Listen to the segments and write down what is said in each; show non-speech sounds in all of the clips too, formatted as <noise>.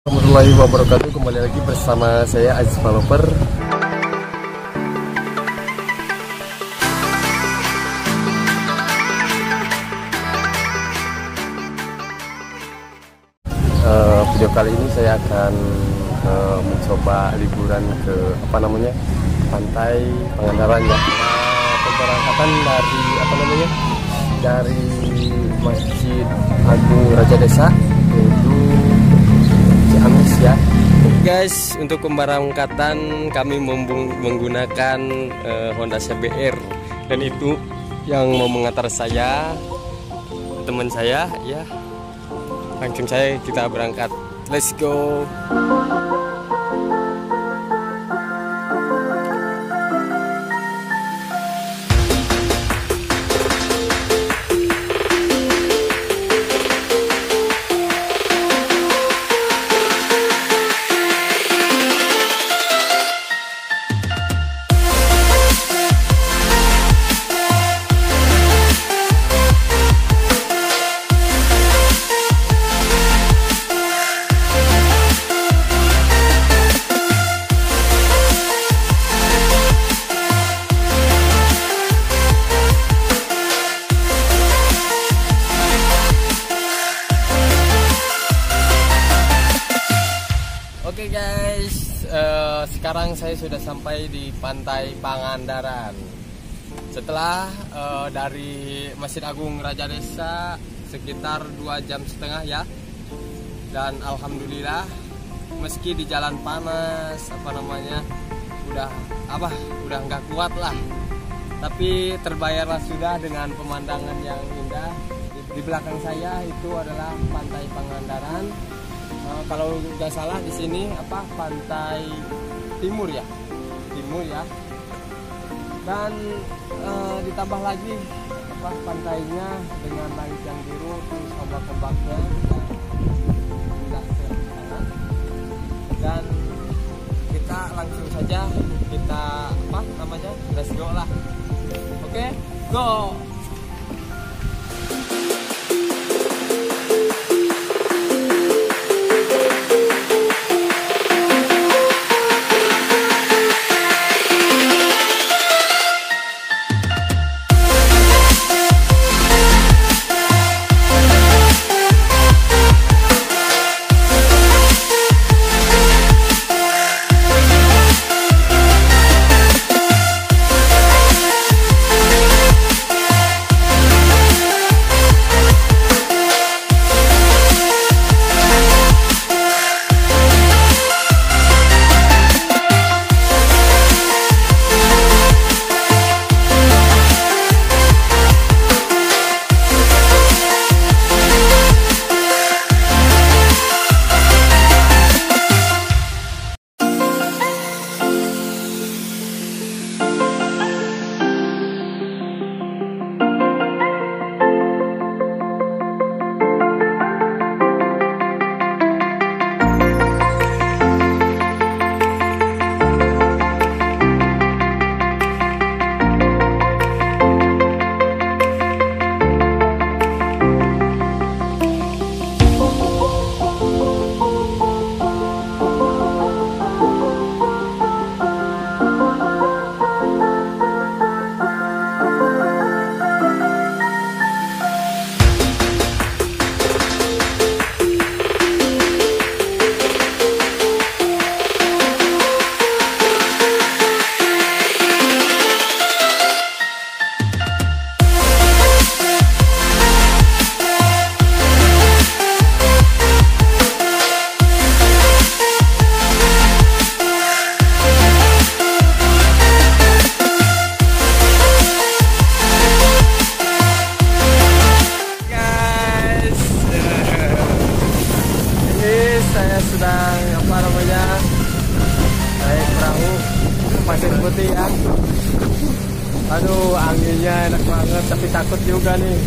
Assalamualaikum warahmatullahi wabarakatuh. Kembali lagi bersama saya Aziz Developer uh, Video kali ini saya akan uh, mencoba liburan ke apa namanya Pantai Pangandaran ya Pemberangkatan dari apa namanya dari Masjid Agung Raja Desa guys untuk pemberangkatan kami menggunakan uh, Honda CBR dan itu yang mau mengantar saya teman saya ya. Langsung saya kita berangkat. Let's go uh, sekarang saya sudah sampai di Pantai Pangandaran. Setelah uh, dari Masjid Agung Raja Desa sekitar dua jam setengah ya, dan alhamdulillah meski di jalan panas apa namanya udah apa udah nggak kuat lah, tapi terbayarlah sudah dengan pemandangan yang indah. Di, di belakang saya itu adalah Pantai Pangandaran uh, kalau nggak salah di sini apa pantai timur ya? Timur ya. Dan uh, ditambah lagi apa pantainya dengan langit yang biru terus ombak-ombaknya. Dan kita langsung saja kita apa namanya let's go lah. Oke okay? go aduh anginnya enak banget tapi takut juga nih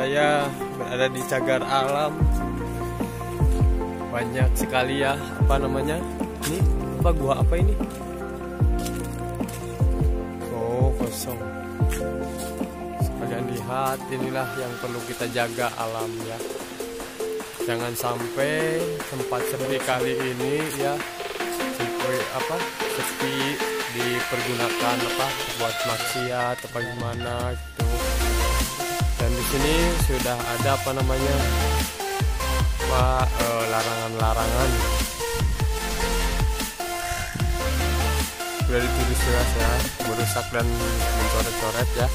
saya berada di cagar alam. Banyak sekali ya apa namanya? Ini apa gua apa ini? Oh kosong. Sekalian lihat inilah yang perlu kita jaga alam ya. Jangan sampai tempat sepi kali ini ya sampai apa sepi dipergunakan apa buat maksiat apa gimana dan di sini sudah ada apa namanya apa eh, larangan-larangan. Sudah ditulis jelas ya merusak dan mencoret-coret ya.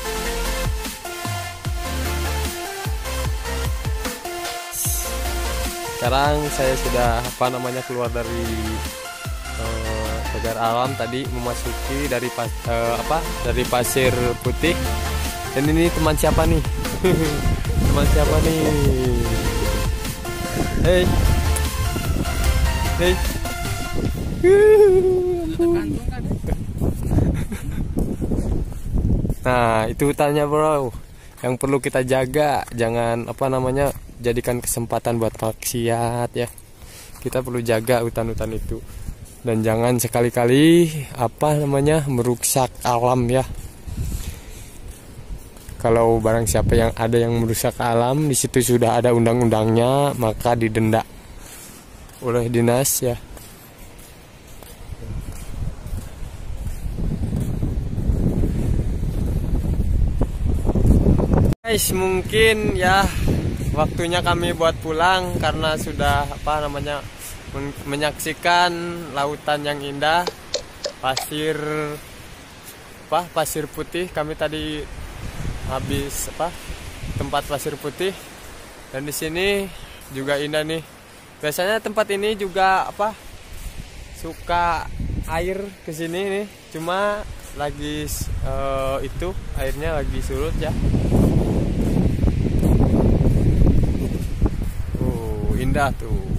Sekarang saya sudah apa namanya keluar dari uh, pagar alam tadi memasuki dari pas, uh, apa dari pasir putih. Dan ini teman siapa nih <laughs> teman siapa nih? Hei Hei <laughs> Nah itu hutannya bro. Yang perlu kita jaga Jangan apa namanya Jadikan kesempatan buat maksiat ya. Kita perlu jaga hutan-hutan itu. Dan jangan sekali-kali Apa namanya Merusak alam ya kalau barang siapa yang ada yang merusak alam di situ sudah ada undang-undangnya maka didenda oleh dinas ya. Guys mungkin ya waktunya kami buat pulang karena sudah apa namanya menyaksikan lautan yang indah pasir apa pasir putih. Kami tadi habis apa tempat pasir putih. Dan di sini juga indah nih. Biasanya tempat ini juga apa suka air ke sini nih. Cuma lagi uh, itu airnya lagi surut ya. Uh indah tuh